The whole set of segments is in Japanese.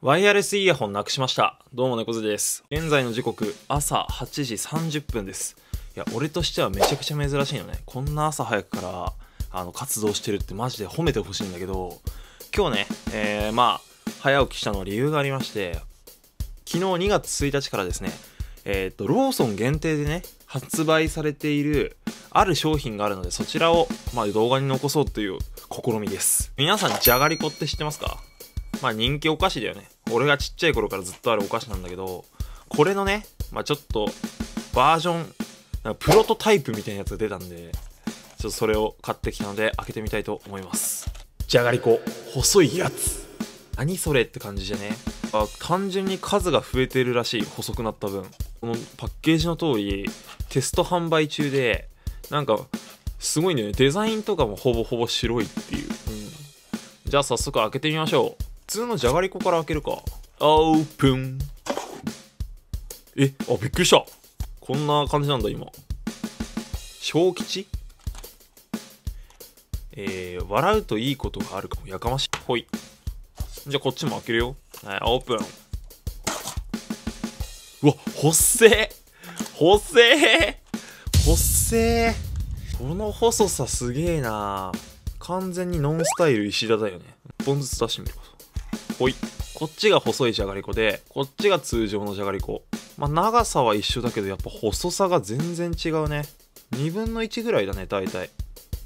ワイヤレスイヤホンなくしました。どうも猫背です。現在の時刻、朝8時30分です。いや、俺としてはめちゃくちゃ珍しいよね。こんな朝早くから、あの、活動してるってマジで褒めてほしいんだけど、今日ね、えー、まあ、早起きしたのは理由がありまして、昨日2月1日からですね、えっ、と、ローソン限定でね、発売されている、ある商品があるので、そちらを、まあ、動画に残そうという試みです。皆さん、じゃがりこって知ってますか？まあ人気お菓子だよね。俺がちっちゃい頃からずっとあるお菓子なんだけど、これのね、まあちょっとバージョン、なんかプロトタイプみたいなやつが出たんで、ちょっとそれを買ってきたので開けてみたいと思います。じゃがりこ、細いやつ。何それって感じじゃね？あ単純に数が増えてるらしい。細くなった分。このパッケージの通りテスト販売中でなんかすごいんだよね。デザインとかもほぼほぼ白いっていう、うん、じゃあ早速開けてみましょう。普通のじゃがりこから開けるか。オープンえあびっくりした。こんな感じなんだ今。小吉？えー、笑うといいことがあるかもやかましい。ほい。じゃあこっちも開けるよ。はいオープン。うわほっせえほっせえほっせえこの細さすげえな。完全にノンスタイル石田だよね。1本ずつ出してみるかほい。こっちが細いじゃがりこでこっちが通常のじゃがりこ。まあ長さは一緒だけどやっぱ細さが全然違うね。2分の1ぐらいだね大体。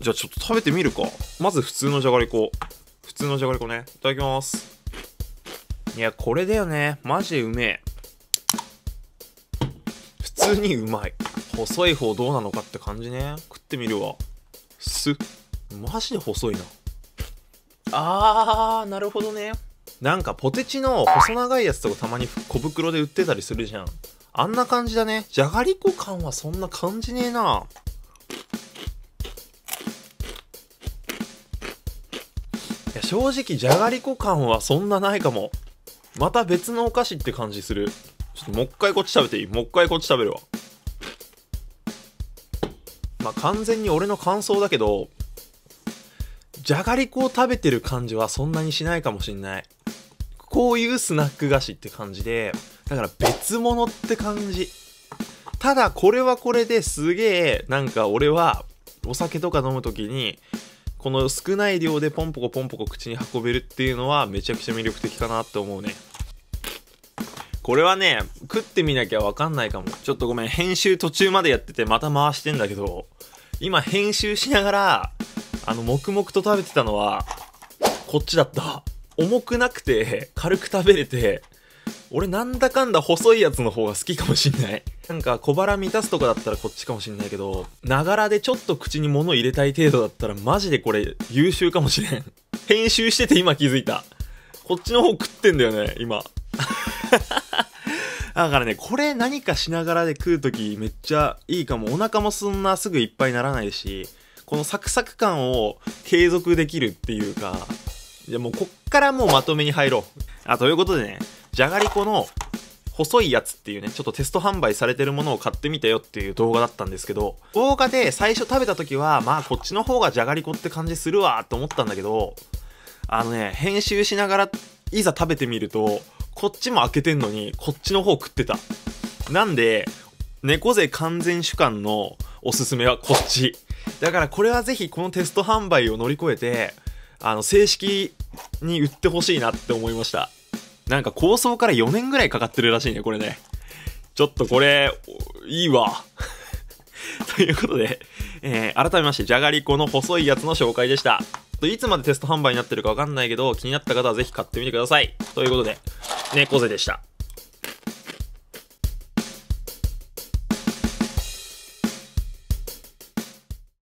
じゃあちょっと食べてみるか。まず普通のじゃがりこ。普通のじゃがりこね。いただきます。いやこれだよね。マジでうめえ。普通にうまい。細い方どうなのかって感じね。食ってみるわ。すマジで細いな。あーなるほどね。なんかポテチの細長いやつとかたまに小袋で売ってたりするじゃん。あんな感じだね。じゃがりこ感はそんな感じねえな。いや正直じゃがりこ感はそんなないかも。また別のお菓子って感じする。ちょっともう一回こっち食べていい？もう一回こっち食べるわ。まあ完全に俺の感想だけどじゃがりこを食べてる感じはそんなにしないかもしんない。こういうスナック菓子って感じでだから別物って感じ。ただこれはこれですげえなんか俺はお酒とか飲む時にこの少ない量でポンポコポンポコ口に運べるっていうのはめちゃくちゃ魅力的かなって思うね。これはね食ってみなきゃわかんないかも。ちょっとごめん編集途中までやっててまた回してんだけど今編集しながらあの黙々と食べてたのはこっちだった。重くなくて軽く食べれて俺なんだかんだ細いやつの方が好きかもしんない。なんか小腹満たすとかだったらこっちかもしんないけどながらでちょっと口に物入れたい程度だったらマジでこれ優秀かもしれん。編集してて今気づいた。こっちの方食ってんだよね今。だからねこれ何かしながらで食う時めっちゃいいかも。お腹もそんなすぐいっぱいにならないしこのサクサク感を継続できるっていうかいやもうこっからもうまとめに入ろうあということでねじゃがりこの細いやつっていうね、ちょっとテスト販売されてるものを買ってみたよっていう動画だったんですけど、動画で最初食べた時は、まあこっちの方がじゃがりこって感じするわって思ったんだけど、あのね、編集しながらいざ食べてみると、こっちも開けてんのに、こっちの方食ってた。なんで、猫背完全主観のおすすめはこっち。だからこれはぜひこのテスト販売を乗り越えて、あの、正式に売ってほしいなって思いました。なんか構想から4年ぐらいかかってるらしいね、これね。ちょっとこれ、いいわ。ということで、えー、改めまして、じゃがりこの細いやつの紹介でした。いつまでテスト販売になってるかわかんないけど、気になった方はぜひ買ってみてください。ということで、猫背でした。